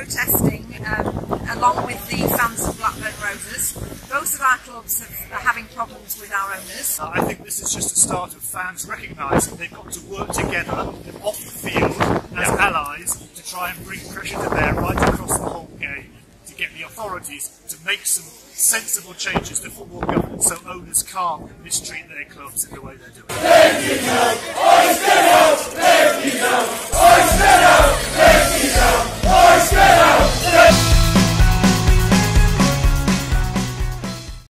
protesting um, along with the fans of Blackburn Rovers. Both of our clubs have, are having problems with our owners. Uh, I think this is just a start of fans recognising they've got to work together off the field as yeah. allies to try and bring pressure to bear right across the whole game to get the authorities to make some sensible changes to football governance so owners can't mistreat their clubs in the way they're doing.